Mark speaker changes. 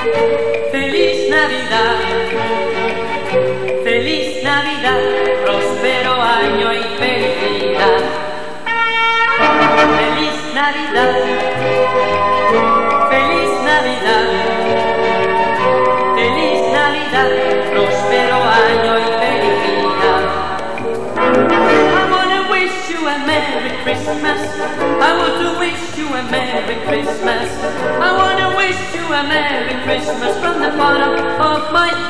Speaker 1: Feliz Navidad, feliz Navidad, próspero año y felicidad. Feliz Navidad, feliz Navidad, feliz Navidad, próspero año y felicidad. I wanna wish you a Merry Christmas. I want to wish you a Merry Christmas. I wish you a Merry Christmas from the bottom of my